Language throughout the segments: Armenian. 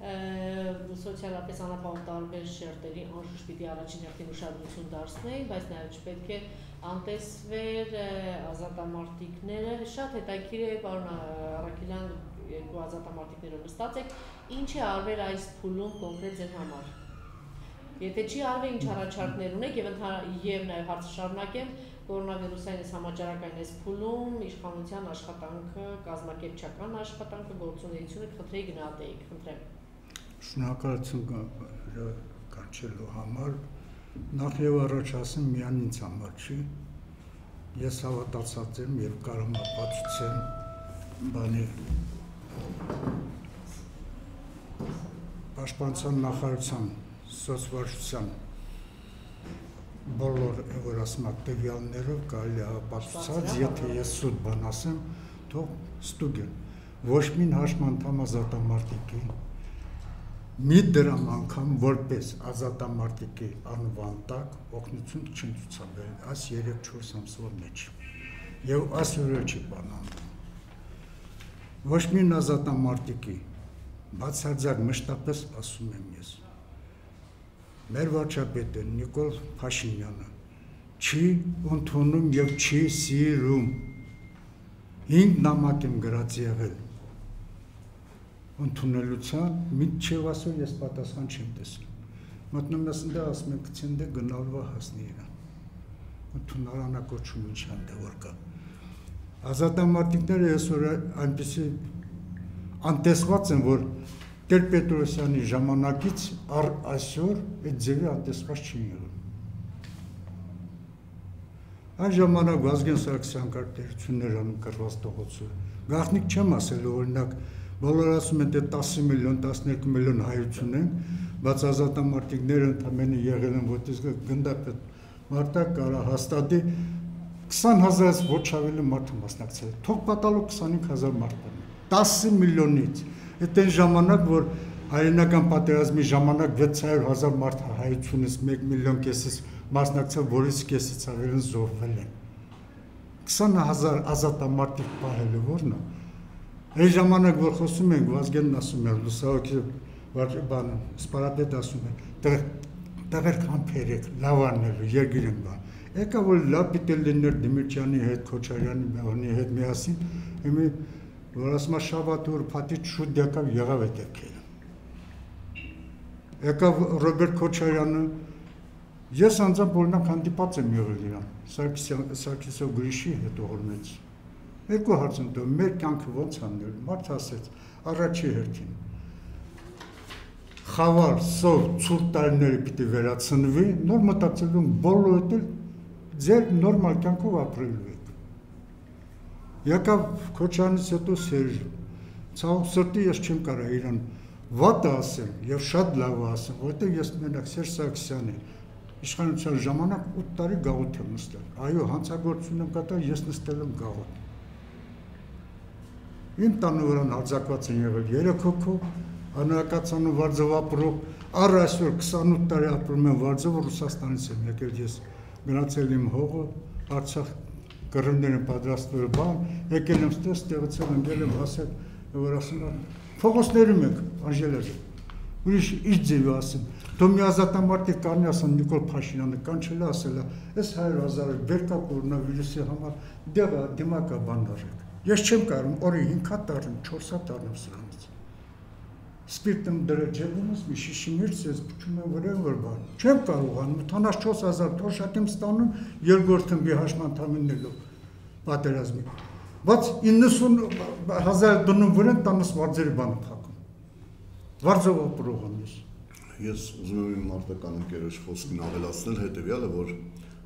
սոցիալապես անապահով տարբեր շերտերի անշուշտ պիտի առաջին հերթին ուշադրություն դարձնեին, բայց նաև չպետք է անտեսվեր ազատամարտիկները։ Շատ հետաքրիր է, պարոն Արաքելյան, երկու ազատամարտիկները նստած եք, ինչ է արվել այս փուլում կոնկրետ ձեր համար։ Եթե չի արվել, ինչ առաջարկներ ունեք եւ եւ նաեւ հարցը շարունակեմ, կորոնավիրուսային այս համաճարակային այս փուլում իշխանության աշխատանքը, կազմակերպչական աշխատանքը, գործունեությունը խնդրեի գնահատեիք, խնդրեմ։ Շնորհակալություն կանչելու համար նախ եւ առաջ ասեմ միան ինձ համար չի ես հավատացած եմ եւ կարող եմ ապացուցեմ բանի պաշտպանության նախարարության սոցվարչության բոլոր որ ասում ա տվյալներով կարելի ապացուցած եթե ես սուտ բան ասեմ թող ստուգեն ոչ մին հաշման անդամ ազատամարտիկի մի դրամ անգամ որպես ազատամարտիկի անվան տակ օգնություն չեն ցուցաբերել այս 3-4 ամսվա մեջ եւ ասուրը չի բանան ոչ մի ազատամարտիկի բացարձակ մշտապես ասում եմ ես. Մեր վարչապետը Նիկոլ Փաշինյանը չի ընդունում եւ չի սիրում ինքն նամակ եմ գրած եղել ընդունելության մինչև ասում ես պատասխան չեմ տեսնում։ Մտնում ես ընդ ասում են գցեն դե գնալվա հասնի իրան։ Ընդունարանակոչում ինչ հանդե որ կա։ Ազատամարտիկները այսօր այնպեսի անտեսված են, որ Տեր Պետրոսյանի ժամանակից առ այսօր այդ ձևի անտեսված չի եղել։ Այն ժամանակ Վազգեն Սարգսյան կար տերություններ անում կրված տողոցը։ Գախնիկ չեմ ասել, օրինակ Բոլորը ասում են դե 10 միլիոն, 12 միլիոն հայություն են, բայց ազատամարտիկները ընդամենը եղել են որտես գնդապետ մարտակ կարա հաստատի 20000-ից ոչ ավելի մարդ մասնակցել։ Թող պատալու 25000 մարդ բան։ 10 միլիոնից։ Այդ այն ժամանակ, որ հայրենական պատերազմի ժամանակ 600.000 մարդ հայությունից 1 միլիոն կեսից մասնակցել, որից կեսից ավելին զոհվել են։ 20000 ազատամարտիկ պահելը ո՞րն է։ Այն ժամանակ որ խոսում ենք Վազգենն ասում էր լուսավորքի բանը սպարապետ ասում է տեղ տեղեր քամփերեք լավաններ երգիր են բան եկա որ լավ պիտի լիներ Դիմիտրյանի հետ Քոչարյանի մեղանի հետ միասին հիմա որ ասում է շաբաթուր փաթի շուտ եկավ եղավ այդ եկել եկավ Ռոբերտ Քոչարյանը ես անձամբ օրինակ հանդիպած եմ եղել իրան Սարգսյան Սարգսյո Գրիշի հետ օրնից Երկու հարց եմ տալու, մեր կյանքը ո՞նց անել։ Մարդ ասեց, առաջի հերթին խավար, սով, ցուրտ տարիները պիտի վերացնվի, նոր մտածելու բոլորդ էլ ձեր նորմալ կյանքով ապրելու եք։ Եկավ Քոչանից հետո Սերժ։ Ցավ սրտի ես չեմ կարող իրան վատը ասեմ եւ շատ լավ ասեմ, որտեղ ես մենակ Սերժ Սարգսյանի իշխանության ժամանակ 8 տարի գաղութ եմ նստել։ Այո, հանցագործություն եմ կատարել, ես նստել եմ գաղութ Իմ տանը վրան արձակված են եղել 3 հոգու, անհակացանու Վարձով ապրող, առ այսօր 28 տարի ապրում եմ Վարձով, Ռուսաստանից եմ եկել ես, գնացել իմ հողը, Արցախ կռվներ են պատրաստվել բան, եկել եմ ստես, տեղացել ընկել եմ հասել, որ ասում եմ, փողոցներում եք, Անժելա ուրիշ իր ձևի ասեմ, դու մի ազատամարտիկ կարնի ասան Նիկոլ Փաշինյանը կանչել ասել է, այս 100 հազարը վերկա կորոնավիրուսի համար դեղա դիմակա բան արեք Ես չեմ կարող օրի 5 հատ դառնեմ, 4 հատ դառնեմ սրանից։ Սպիրտում դրել ջեբումս մի շիշի միրց ես փչում եմ վրա որ բան։ Չեմ կարողանում 84000 թոշակ եմ ստանում երկրորդ թմբի հաշմանդամիննելով պատերազմի։ Բայց 90000 դնում վրա տանս վարձերի բանը փակում։ Վարձով ապրող եմ ես։ Ես ուզում եմ իմ մարտական ընկերոջ խոսքին ավելացնել հետեւյալը, որ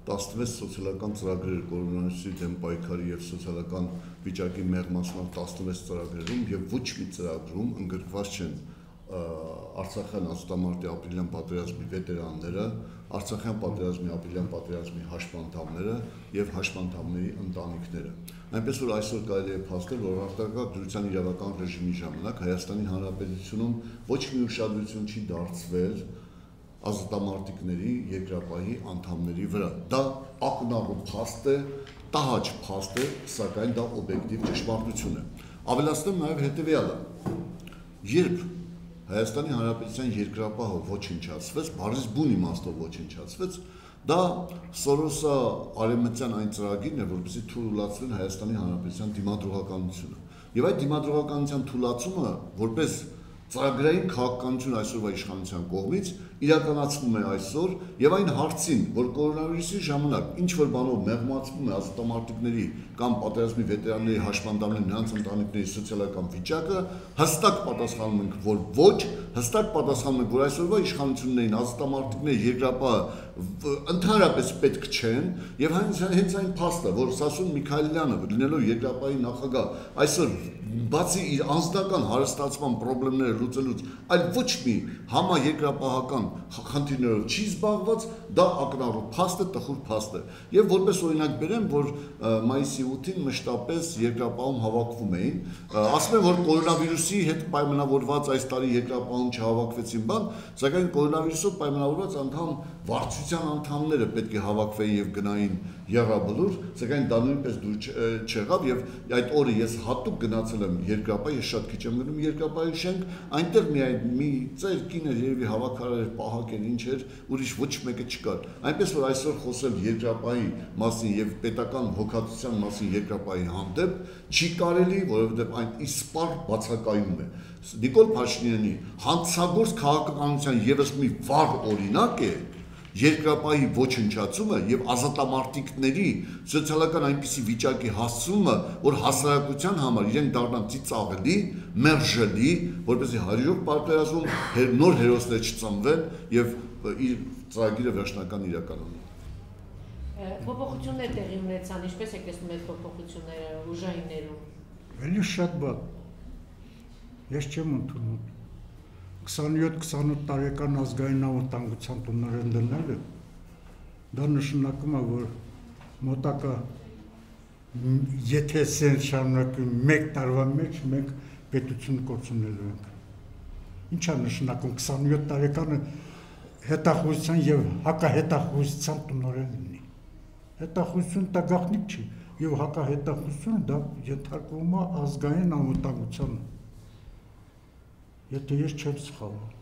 16 սոցիալական ծրագրեր կորոնավիրուսի դեմ պայքարի եւ սոցիալական վիճակի մեղմացման 16 ծրագրերում եւ ոչ մի ծրագրում ընդգրկված չեն Արցախյան ազատամարտի ապրիլյան պատերազմի վետերանները, Արցախյան պատերազմի ապրիլյան պատերազմի հաշմանդամները եւ հաշմանդամների ընտանիքները։ Այնպես որ այսօր կարելի է փաստել, որ արտակարգ դրության իրավական ռեժիմի ժամանակ Հայաստանի Հանրապետությունում ոչ մի ուշադրություն չի դարձվել ազատամարտիկների երկրապահի անդամների վրա։ Դա ակնառու փաստ է, տահաճ փաստ է, սակայն դա օբյեկտիվ ճշմարտություն է։ Ավելացնեմ նաև հետևյալը։ Երբ Հայաստանի Հանրապետության երկրապահը ոչնչացվեց, բարձր բուն իմաստով ոչնչացվեց, դա Սորոսը արեմտյան այն ծրագիրն է, որպեսզի թույլատրեն Հայաստանի Հանրապետության դիմադրողականությունը։ Եվ այդ դիմադրողականության թույլատումը որպես ծրագրային քաղաքականություն այսօրվա իշխանության կողմից իրականացվում է այսօր եւ այն հարցին, որ կորոնավիրուսի ժամանակ ինչ որ բանով մեղմացվում է ազատամարտիկների կամ պատերազմի վետերանների հաշմանդամների նրանց ընտանիքների սոցիալական վիճակը, հստակ պատասխանում ենք, որ ոչ, հստակ պատասխանում ենք, որ այսօրվա իշխանություններին ազատամարտիկների երկրապահ ընդհանրապես պետք չեն եւ հենց հենց այն փաստը, որ Սասուն Միքայելյանը լինելով երկրապահի նախագահ այսօր բացի իր անձնական հարստացման խնդիրները լուծելուց, այլ ոչ մի համաերկրապահական խնդիրներով չի զբաղված, դա ակնառու փաստ է, տխուր փաստ է։ Եվ որպես օրինակ բերեմ, որ մայիսի 8-ին մշտապես երկրապահում հավաքվում էին, ասում են, որ կորոնավիրուսի հետ պայմանավորված այս տարի երկրապահում չհավաքվեցին բան, սակայն կորոնավիրուսով պայմանավորված անդամ վարչության անդամները պետք է հավաքվեին եւ գնային եղաբլուր, սակայն դա նույնպես դուր չեղավ եւ այդ օրը ես հատուկ գնացել եմ երկրապահ, ես շատ քիչ եմ գնում երկրապահի շենք, այնտեղ միայն մի ծեր կին էր երևի հավաքարար պահակեն ինչ էր, ուրիշ ոչ մեկը չկար։ Այնպես որ այսօր խոսել երկրապահի մասին եւ պետական հոգատության մասին երկրապահի հանդեպ չի կարելի, որովհետեւ այն իսպար բացակայում է։ Նիկոլ Փաշինյանի հանցագործ քաղաքականության եւս մի վառ օրինակ է, երկրապահի ոչնչացումը եւ ազատամարտիկների սոցիալական այնպիսի վիճակի հասցումը, որ հասարակության համար իրենք դառնան ծիծաղելի, մերժելի, որպեսզի հարյուրով պատերազմում նոր հերոսներ չծնվեն եւ իր ծրագիրը վերջնական իրականանան։ Փոփոխություններ տեղի ունեցան, ինչպես եք տեսնում այդ փոփոխությունները ուժայիններում։ Էլի շատ բան։ Ես չեմ ընդունում 27-28 տարեկան ազգային անվտանգության տոներեն դնելը դա նշանակում է որ մոտակա եթե սեն շարունակում 1 տարվա մեջ մենք պետություն կորցնելու ենք ինչա նշանակում 27 տարեկանը հետախուզության եւ հակահետախուզության տնորեն լինի հետախուզություն դա գաղտնիք չի եւ հակահետախուզությունը դա ենթարկվում է ազգային անվտանգության եթե ես չեմ սխալվում։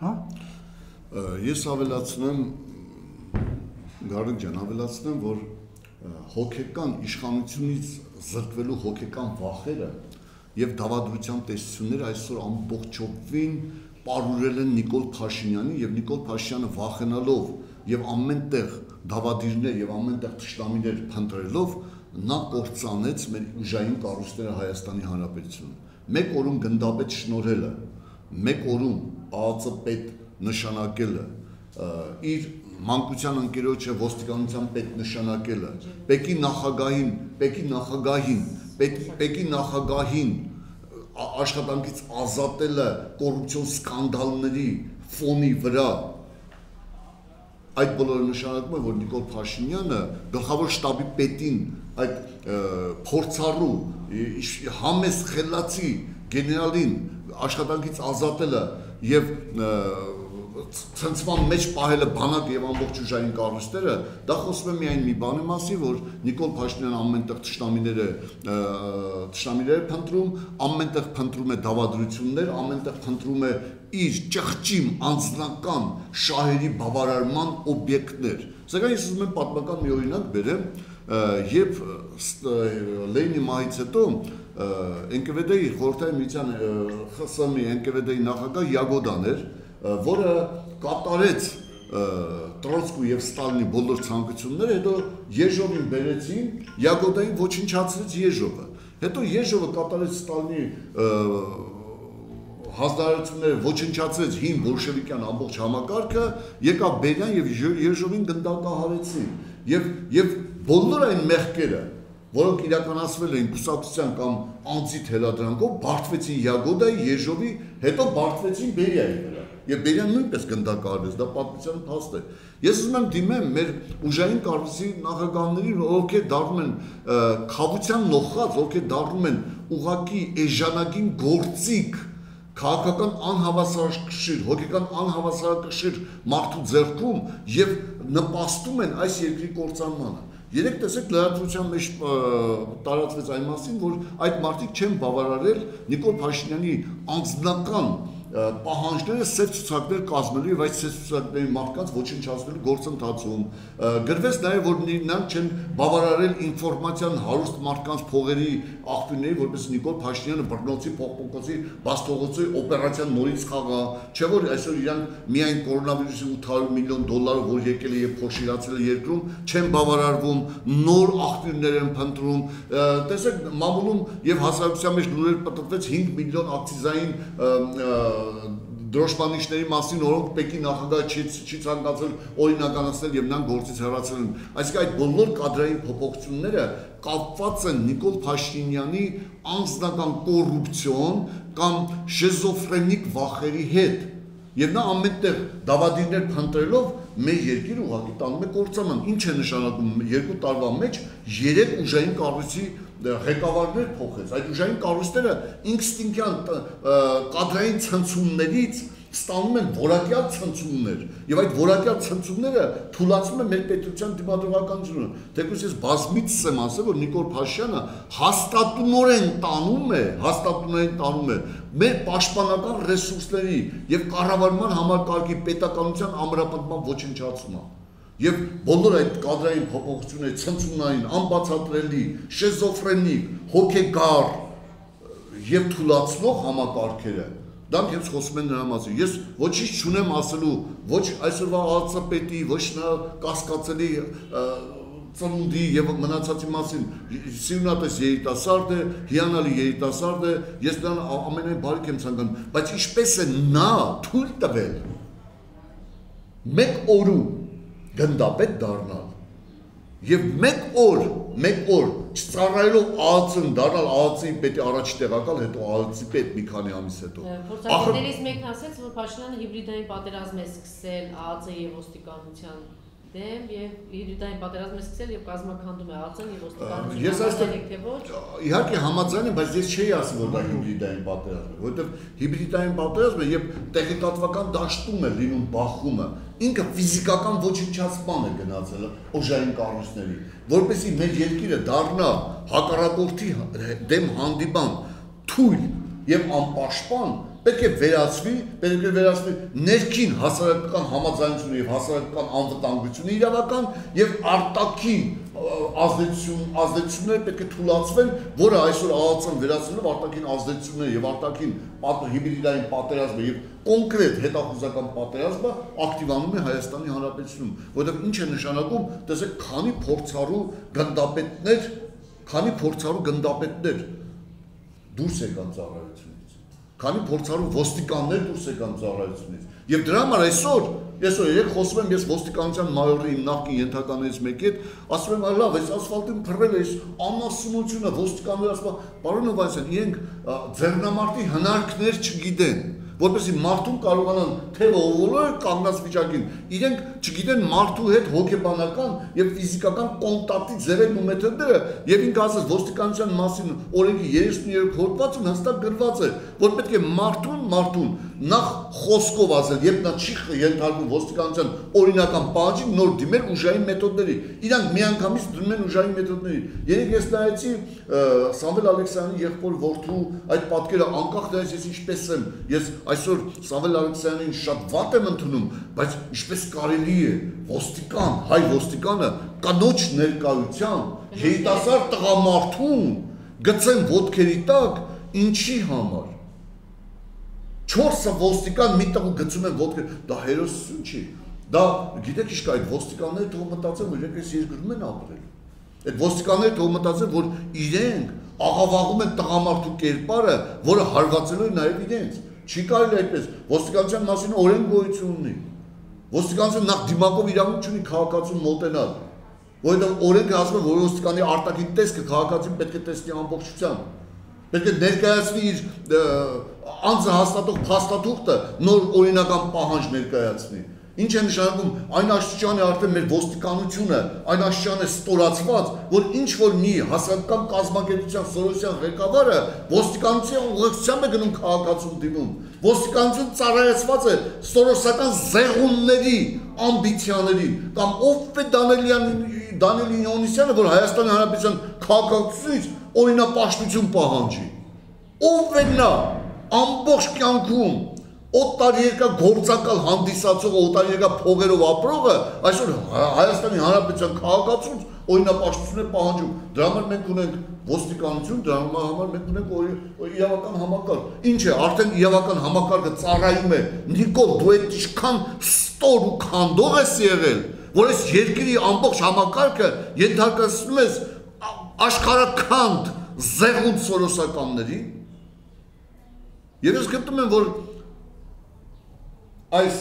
Հա? Ես ավելացնեմ Գարիկ ջան, ավելացնեմ, որ հոգեկան իշխանությունից զրկվելու հոգեկան վախերը եւ դավադրության տեսությունները այսօր ամբողջովին պարուրել են Նիկոլ Փաշինյանի եւ Նիկոլ Փաշինյանը վախենալով եւ ամենտեղ դավադիրներ եւ ամենտեղ ճշտամիներ փնտրելով նա կործանեց մեր ուժային կառույցները Հայաստանի Հանրապետությունում մեկ օրում գնդապետ շնորհելը, մեկ օրում ԱԱՑ պետ նշանակելը, իր մանկության ընկերոջը ոստիկանության պետ նշանակելը, Պեկի նախագահին, Պեկի նախագահին, Պեկի նախագահին աշխատանքից ազատելը կոռուպցիոն սկանդալների ֆոնի վրա այդ բոլորը նշանակում է որ Նիկոլ Փաշինյանը գլխավոր շտաբի պետին այդ փորձառու համես խելացի գեներալին աշխատանքից ազատելը եւ ցնցման մեջ պահելը բանակ եւ ամբողջ ուժային կառույցները, դա խոսում է միայն մի բանի մասի, որ Նիկոլ Փաշինյանը ամենտեղ ճշտամիները ճշտամիներ փնտրում, ամենտեղ փնտրում է դավադրություններ, ամենտեղ փնտրում է իր ճղճիմ անձնական շահերի բավարարման օբյեկտներ։ Սակայն ես ուզում եմ պատմական մի օրինակ բերեմ, երբ Լենինի մահից հետո NKVD-ի խորհրդային միության ԽՍՀՄ-ի NKVD-ի նախագահ Յագոդան էր, որը կատարեց Տրոցկու եւ Ստալինի բոլոր ցանկությունները, հետո Եժովին բերեցին, Յագոդային ոչնչացրեց Եժովը։ Հետո Եժովը կատարեց Ստալինի հազարությունները ոչնչացրեց հին բոլշևիկյան ամբողջ համակարգը, եկավ Բերյան եւ Եժովին գնդակահարեցին։ Եվ եւ բոլոր այն մեղքերը, որոնք իրականացվել էին կուսակցության կամ անձի թելադրանքով, բարթվեցին Յագոդայի, Եժովի, հետո բարթվեցին Բերիայի վրա եւ Բերյան նույնպես գնդակարվեց, դա պատմության փաստ է։ Ես ուզում եմ դիմեմ մեր ուժային կառույցի նախագահներին, ովքեր դառնում են խավության նոխած, ովքեր դառնում են ուղակի էժանագին գործիք քաղաքական անհավասարակշիռ, հոգեկան անհավասարակշիռ մարդու ձեռքում եւ նպաստում են այս երկրի կործանմանը։ Երեք տեսեք լրատվության մեջ տարածվեց այն մասին, որ այդ մարդիկ չեն բավարարել Նիկոլ Փաշինյանի անձնական պահանջները սև ցուցակներ կազմելու եւ այդ սև ցուցակների մարդկանց ոչնչացնելու գործընթացում գրվեց նաեւ որ նրանք չեն բավարարել ինֆորմացիան հարուստ մարդկանց փողերի աղբյուրների որպես Նիկոլ Փաշինյանը բռնոցի փոխփոխոցի բաստողոցի օպերացիան նորից խաղա չէ որ այսօր իրանք միայն կորոնավիրուսի 800 միլիոն դոլարը որ եկել է եւ փոշիրացել է երկրում չեն բավարարվում նոր աղբյուրներ են փնտրում տեսեք մամուլում եւ հասարակության մեջ լուրեր պատտվեց 5 միլիոն ակցիզային դրոշմանիչների մասին, որոնք Պեկին նախագահը չի չի ցանկացել օրինականացնել եւ նրանք գործից հեռացել են։ Այսինքն այդ բոլոր կադրային փոփոխությունները կապված են Նիկոլ Փաշինյանի անձնական կոռուպցիոն կամ շիզոֆրենիկ վախերի հետ։ Եվ նա ամենտեղ դավադիրներ փնտրելով մեր երկիրը ուղղակի տանում է կործանման։ Ինչ է նշանակում երկու տարվա մեջ 3 ուժային կառույցի ղեկավարներ փոխեց։ Այդ ուժային կառույցները ինստինկտյան կադրային ցնցումներից ստանում են որակյալ ցնցումներ եւ այդ որակյալ ցնցումները թույլատրում են մեր պետության դիմադրողականությունը թեկուզ ես բազմից եմ ասել որ Նիկոլ Փաշյանը հաստատունորեն տանում է հաստատունորեն տանում է մեր պաշտպանական ռեսուրսների եւ կառավարման համակարգի պետականության ամրապնդման ոչնչացումը Եվ բոլոր այդ կադրային փոփոխությունները ցնցումնային, անբացատրելի, շեզոֆրենիկ, հոգեգար եւ թուլացնող համակարգերը Դրանք հենց խոսում են նրա մասին։ Ես ոչինչ չունեմ ասելու ոչ այսօրվա ԱՑՊ-ի, ոչ նա կասկածելի ծնունդի եւ մնացածի մասին սիրունատես երիտասարդ է, հիանալի երիտասարդ է, ես նրան ամենայն բարիք եմ ցանկանում, բայց ինչպես է նա թույլ տվել մեկ օրու գնդապետ դառնալ եւ մեկ օր, մեկ օր չծառայելով ԱԱՑ-ն դառնալ ԱԱՑ-ի պետի առաջ տեղակալ, հետո ԱԱՑ-ի պետ մի քանի ամիս հետո։ Փորձագետներից մեկն ասաց, որ Փաշինյանը հիբրիդային պատերազմ է սկսել ԱԱՑ-ի եւ ոստիկանության դեմ եւ հիբրիդային պատերազմ է սկսել եւ կազմակերպում է ԱԱՑ-ն եւ ոստիկանությունը։ Ես այստեղ իհարկե համաձայն եմ, բայց ես չէի ասում, որ դա հիբրիդային պատերազմ է, որովհետեւ հիբրիդային պատերազմը եւ տեղեկատվական դաշտում է լինում բախումը, ինքը ֆիզիկական ոչնչացման է գնացել օժային կառույցների, որպեսզի մեր երկիրը դառնա հակառակորդի դեմ հանդիպան թույլ եւ անպաշտպան պետք է վերացվի, պետք է վերացվի ներքին հասարակական համաձայնությունը եւ հասարակական անվտանգությունը իրավական եւ արտաքին ազդեցություն ազդեցությունները պետք է թույլատրվեն, որը այսօր ԱԱՑ-ն վերացնելով արտաքին ազդեցությունները եւ արտաքին հիբրիդային պատերազմը եւ կոնկրետ հետախուզական պատերազմը ակտիվանում է Հայաստանի Հանրապետությունում, որովհետեւ ինչ է նշանակում, տեսեք, քանի փորձառու գնդապետներ, քանի փորձառու գնդապետներ դուրս եկան ծառայություն քանի փորձառու ոստիկաններ դուրս եկան ծառայությունից։ Եվ դրա համար այսօր ես որ երեք խոսում եմ ես ոստիկանության մայորի իմ նախկին ենթականերից մեկի հետ, ասում եմ, լավ, այս ասֆալտին փռել է, անասունությունը ոստիկանները ասում, պարոն Հովանեսյան, իրենք ձեռնամարտի հնարքներ չգիտեն որպեսզի մարդուն կարողանան թե ողորը կանգնած վիճակին իրենք չգիտեն մարդու հետ հոգեբանական եւ ֆիզիկական կոնտակտի ձևերն ու մեթոդները եւ ինքը ասած ոստիկանության մասին օրենքի 33 հոդվածում հստակ գրված է որ պետք է մարդուն մարդուն նախ խոսքով ասել, երբ նա չի ենթարկում ոստիկանության օրինական պահանջին նոր դիմել ուժային մեթոդների։ Իրանք միանգամից դնում են ուժային մեթոդների։ Երեք ես նայեցի Սամվել Ալեքսյանի եղբոր որդու այդ պատկերը անկախ դրանից ես ինչպես եմ, ես այսօր Սամվել Ալեքսյանին շատ վատ եմ ընդունում, բայց ինչպես կարելի է ոստիկան, հայ ոստիկանը կանոչ ներկայությամբ երիտասարդ տղամարդուն գցեն ոդքերի տակ ինչի համար 4-ը ոստիկան մի տեղ գցում են ոդկը, դա հերոսություն չի։ Դա գիտեք ինչ կա այդ ոստիկանները թող մտածեն, որ իրենք այս երկրում են ապրել։ Այդ ոստիկանները թող մտածեն, որ իրենք աղավաղում են տղամարդու կերպարը, որը հարվածելու է նաև իրենց։ Չի կարելի այդպես։ Ոստիկանության մասին օրենք գոյություն ունի։ Ոստիկանությունը նախ դիմակով իրավունք ունի քաղաքացուն մոտենալ։ Որովհետև օրենքը ասում է, որ ոստիկանի արտաքին տեսքը քաղաքացին պետք է տեսնի ամբողջությամբ։ Պետք է ներկայացնի իր անձը հաստատող փաստաթուղթը նոր օրինական պահանջ ներկայացնի։ Ինչ է նշանակում այն աշճանը արդեն մեր ոստիկանությունը, այն աշճանը ստորացված, որ ինչ որ մի հասարակական կազմակերպության Սորոսյան ղեկավարը ոստիկանության ուղեկցությամբ է գնում քաղաքացուն դիմում։ Ոստիկանություն ծառայեցված է Սորոսական զեղումների, ամբիցիաների կամ ով է Դանելյանի Դանիել Ինոնիսյանը, որ Հայաստանի Հանրապետության քաղաքացիից օրինապաշտություն պահանջի։ Ով է նա ամբողջ կյանքում օտարերկա գործակալ հանդիսացող օտարերկա փողերով ապրողը այսօր Հայաստանի Հանրապետության քաղաքացուց օրինապաշտություն է պահանջում։ Դրա համար մենք ունենք ոստիկանություն, դրա համար մենք ունենք իրավական համակարգ։ Ինչ է, արդեն իրավական համակարգը ծառայում է։ Նիկոլ, դու այդ ինչքան ստոր ու քանդող ես եղել, որ այս երկրի ամբողջ համակարգը ենթարկացնում ես աշխարհականդ զեղուն սորոսականների։ Եվ ես գտնում եմ, որ այս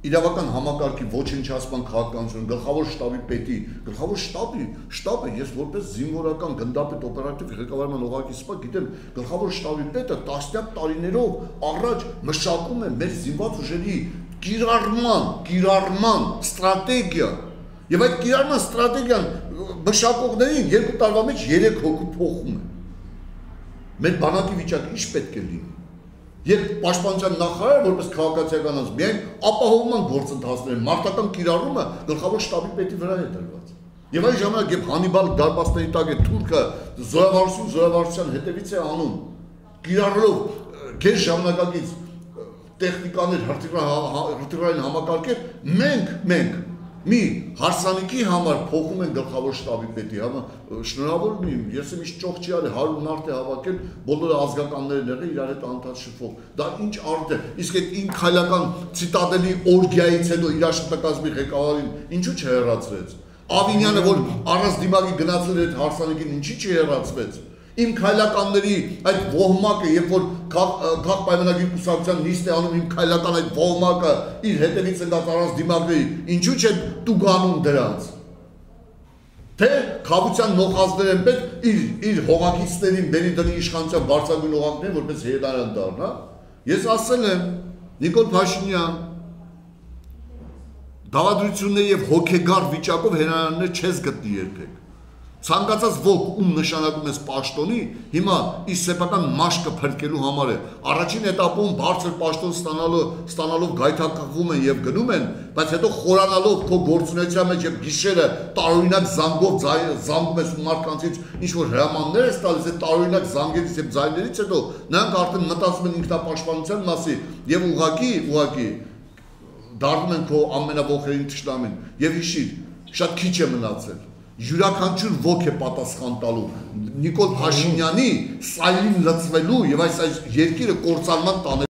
իրավական համակարգի ոչնչացման քաղաքականություն գլխավոր շտաբի պետի գլխավոր շտաբի շտաբը ես որպես զինվորական գնդապետ օպերատիվ ղեկավարման օղակի սպա գիտեմ գլխավոր շտաբի պետը տասնյակ տարիներով առաջ մշակում է մեր զինված ուժերի կիրառման կիրառման ստրատեգիա եւ այդ կիրառման ստրատեգիան մշակողներին երկու տարվա մեջ 3 հոգու փոխում է մեր բանակի վիճակը ինչ պետք է լինի Երբ պաշտպանության նախարարը որպես քաղաքացիական անձ միայն ապահովման գործընթացներ մարտական կիրառումը գլխավոր շտաբի պետի վրա է դրված։ Եվ այն ժամանակ երբ Հանիբալ դարպասների տակ է թուրքը զորավարություն զորավարության հետևից է անում կիրառելով գեր ժամանակակից տեխնիկաներ հրթիռային համակարգեր մենք մենք մի հարսանիքի համար փոխում են գլխավոր շտաբի պետի համար շնորհավորում եմ ես եմ իշ ճոխ չի արել 100 մարդ է հավաքել բոլոր ազգականները եղել իրար հետ անդադ շփող դա ինչ արդ է իսկ այդ ինքայլական ցիտադելի օրգիայից հետո իր աշխատակազմի ղեկավարին ինչու չհեռացրեց Ավինյանը որ առանց դիմակի գնացել էր հարսանիքին ինչի չհեռացվեց իմ քայլականների այդ ոհմակը, երբ որ քաղ պայմանագիր կուսակցության նիստ է անում իմ քայլական այդ ոհմակը իր հետևից ընկած առանց դիմագրի, ինչու՞ չէ տուգանում դրանց։ Թե խաբության նոխազներ են պետք իր իր հողակիցներին բերի դնի իշխանության բարձրագույն օղակներին որպես հետարան դառնա։ Ես ասել եմ Նիկոլ Փաշինյան դավադրությունների եւ հոգեգար վիճակով հերանաններ չես գտնի երբեք ցանկացած ոք ում նշանակում ես պաշտոնի, հիմա իր սեփական մաշկը փրկելու համար է։ Առաջին этаպում բարձր պաշտոն ստանալը, ստանալով գայթակղվում են եւ գնում են, բայց հետո խորանալով քո գործունեության մեջ եւ գիշերը տարօրինակ զանգով զանգում ես մարդկանցից, ինչ որ հրամաններ ես տալիս այդ տարօրինակ զանգերից եւ ձայներից հետո նրանք արդեն մտածում են ինքնապաշտպանության մասին եւ ուղակի ուղակի դառնում են քո ամենավոխերին ճշտամին եւ հիշիր շատ քիչ է մնացել յուրաքանչյուր ոգ է պատասխան տալու Նիկոլ Փաշինյանի սայլին լծվելու եւ այս այս երկիրը կործանման տանելու